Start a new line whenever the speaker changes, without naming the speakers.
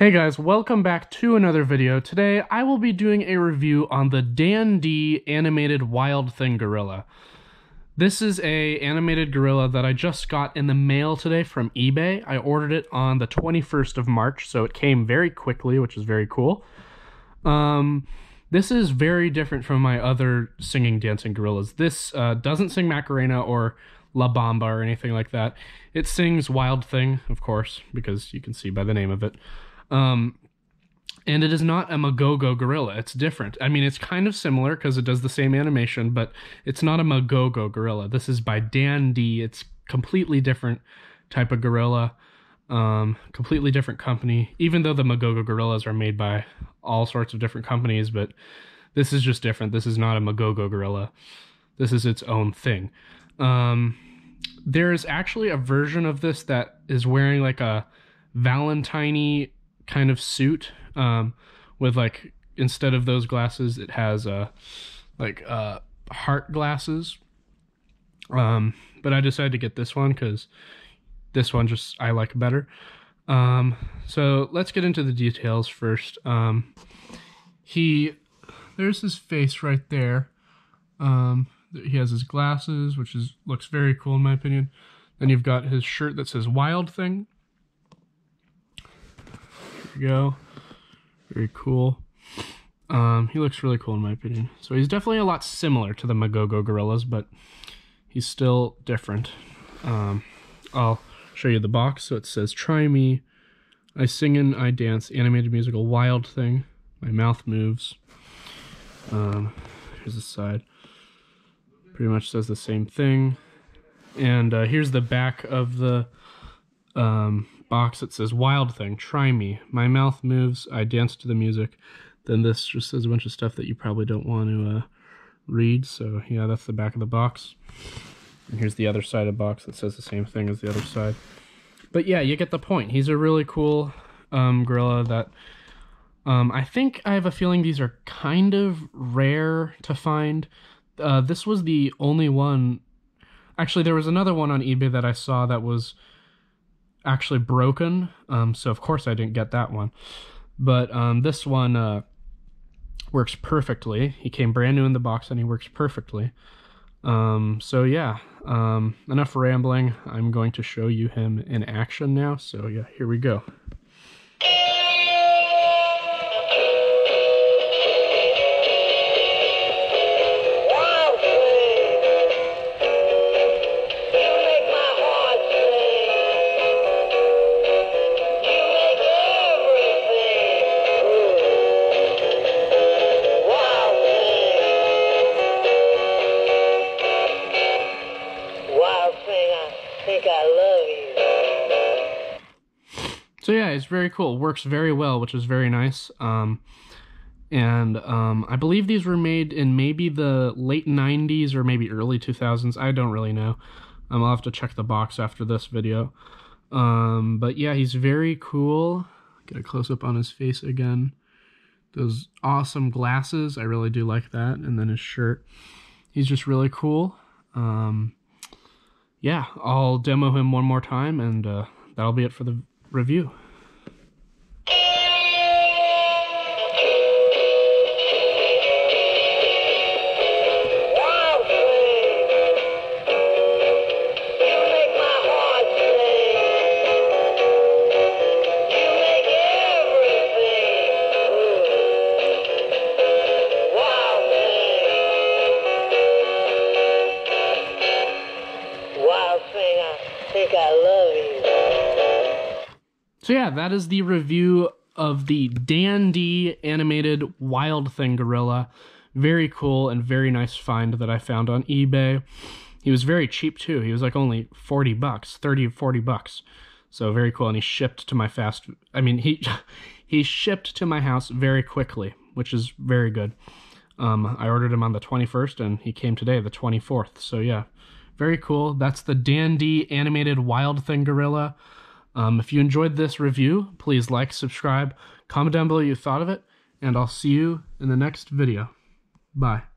Hey guys, welcome back to another video. Today I will be doing a review on the Dan animated Wild Thing gorilla. This is a animated gorilla that I just got in the mail today from eBay. I ordered it on the 21st of March, so it came very quickly, which is very cool. Um, this is very different from my other singing dancing gorillas. This uh, doesn't sing Macarena or La Bamba or anything like that. It sings Wild Thing, of course, because you can see by the name of it. Um, and it is not a Magogo gorilla. It's different. I mean, it's kind of similar because it does the same animation, but it's not a Magogo gorilla. This is by Dan. It's completely different type of gorilla, um, completely different company. Even though the Magogo gorillas are made by all sorts of different companies, but this is just different. This is not a Magogo gorilla. This is its own thing. Um, there's actually a version of this that is wearing like a Valentine kind of suit um, with like instead of those glasses it has uh, like uh, heart glasses. Um, but i decided to get this one because this one just i like better. Um, so let's get into the details first. Um, he there's his face right there. Um, he has his glasses which is looks very cool in my opinion. Then you've got his shirt that says wild thing go. Very cool. Um, he looks really cool in my opinion. So he's definitely a lot similar to the Magogo gorillas, but he's still different. Um, I'll show you the box. So it says, Try me. I sing and I dance, animated musical Wild Thing. My mouth moves. Um, here's the side. Pretty much says the same thing. And uh, here's the back of the um, box that says Wild Thing, try me. My mouth moves, I dance to the music. Then this just says a bunch of stuff that you probably don't want to uh, read. So yeah, that's the back of the box. And here's the other side of the box that says the same thing as the other side. But yeah, you get the point. He's a really cool um, gorilla that um, I think I have a feeling these are kind of rare to find. Uh, this was the only one. Actually, there was another one on eBay that I saw that was actually broken. Um, so of course I didn't get that one. But um, this one uh, works perfectly. He came brand new in the box and he works perfectly. Um, so yeah, um, enough rambling. I'm going to show you him in action now. So yeah, here we go. So yeah, it's very cool. Works very well, which is very nice. Um, and um, I believe these were made in maybe the late 90s or maybe early 2000s. I don't really know. Um, I'll have to check the box after this video. Um, but yeah, he's very cool. Get a close up on his face again. Those awesome glasses, I really do like that. And then his shirt. He's just really cool. Um, yeah, I'll demo him one more time, and uh, that'll be it for the review. So yeah, that is the review of the DanDee animated Wild Thing gorilla. Very cool and very nice find that I found on eBay. He was very cheap too. He was like only 40 bucks, 30 40 bucks. So very cool and he shipped to my fast I mean he he shipped to my house very quickly, which is very good. Um, I ordered him on the 21st and he came today, the 24th. So yeah, very cool. That's the DanDee animated Wild Thing Gorilla. Um, if you enjoyed this review, please like, subscribe, comment down below what you thought of it, and I'll see you in the next video. Bye.